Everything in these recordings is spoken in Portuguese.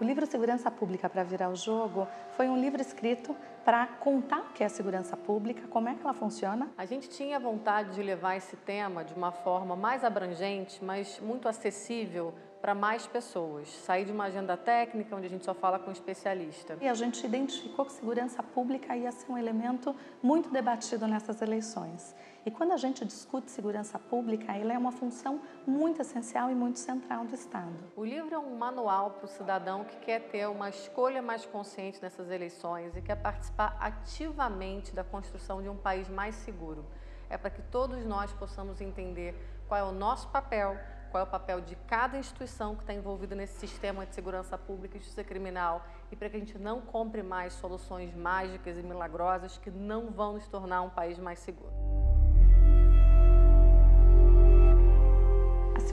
O livro Segurança Pública para Virar o Jogo foi um livro escrito para contar o que é segurança pública, como é que ela funciona. A gente tinha vontade de levar esse tema de uma forma mais abrangente, mas muito acessível para mais pessoas. Sair de uma agenda técnica, onde a gente só fala com especialista. E a gente identificou que segurança pública ia ser um elemento muito debatido nessas eleições. E quando a gente discute segurança pública, ela é uma função muito essencial e muito central do Estado. O livro é um manual para o cidadão que quer ter uma escolha mais consciente nessas eleições e quer participar ativamente da construção de um país mais seguro. É para que todos nós possamos entender qual é o nosso papel, qual é o papel de cada instituição que está envolvida nesse sistema de segurança pública e justiça criminal e para que a gente não compre mais soluções mágicas e milagrosas que não vão nos tornar um país mais seguro.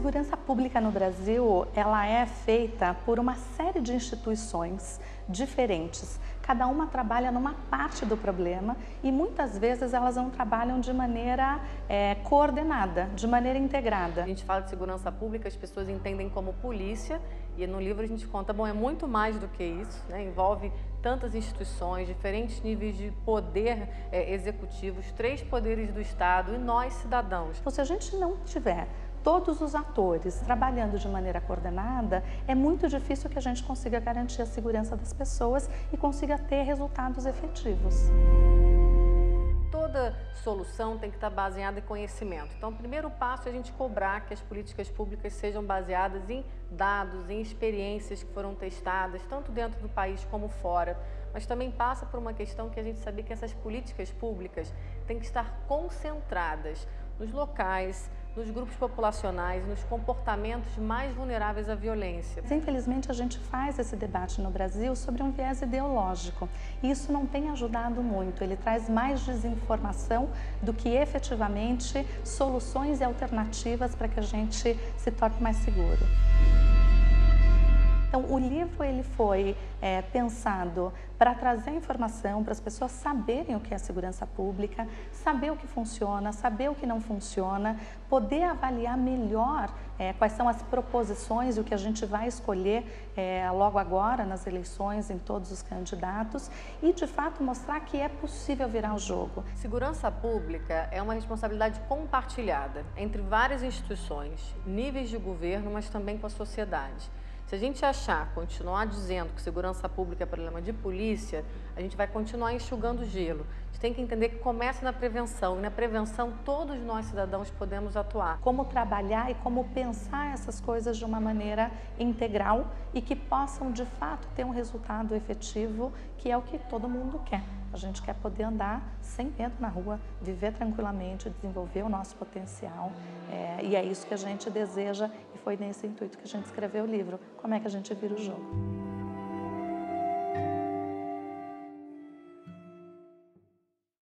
Segurança pública no Brasil, ela é feita por uma série de instituições diferentes cada uma trabalha numa parte do problema e muitas vezes elas não trabalham de maneira é, coordenada, de maneira integrada. A gente fala de segurança pública, as pessoas entendem como polícia e no livro a gente conta, bom, é muito mais do que isso, né? envolve tantas instituições, diferentes níveis de poder é, executivos, três poderes do Estado e nós cidadãos. Então, se a gente não tiver todos os atores trabalhando de maneira coordenada, é muito difícil que a gente consiga garantir a segurança das pessoas e consiga ter resultados efetivos. Toda solução tem que estar baseada em conhecimento. Então, o primeiro passo é a gente cobrar que as políticas públicas sejam baseadas em dados, em experiências que foram testadas, tanto dentro do país como fora. Mas também passa por uma questão que a gente saber que essas políticas públicas têm que estar concentradas nos locais, nos grupos populacionais, nos comportamentos mais vulneráveis à violência. Infelizmente, a gente faz esse debate no Brasil sobre um viés ideológico e isso não tem ajudado muito. Ele traz mais desinformação do que efetivamente soluções e alternativas para que a gente se torne mais seguro. Então, o livro ele foi é, pensado para trazer informação, para as pessoas saberem o que é segurança pública, saber o que funciona, saber o que não funciona, poder avaliar melhor é, quais são as proposições e o que a gente vai escolher é, logo agora nas eleições, em todos os candidatos e, de fato, mostrar que é possível virar o jogo. Segurança pública é uma responsabilidade compartilhada entre várias instituições, níveis de governo, mas também com a sociedade. Se a gente achar, continuar dizendo que segurança pública é problema de polícia, a gente vai continuar enxugando gelo. A gente tem que entender que começa na prevenção e na prevenção todos nós cidadãos podemos atuar. Como trabalhar e como pensar essas coisas de uma maneira integral e que possam de fato ter um resultado efetivo, que é o que todo mundo quer. A gente quer poder andar sem medo na rua, viver tranquilamente, desenvolver o nosso potencial. É, e é isso que a gente deseja e foi nesse intuito que a gente escreveu o livro. Como é que a gente vira o jogo?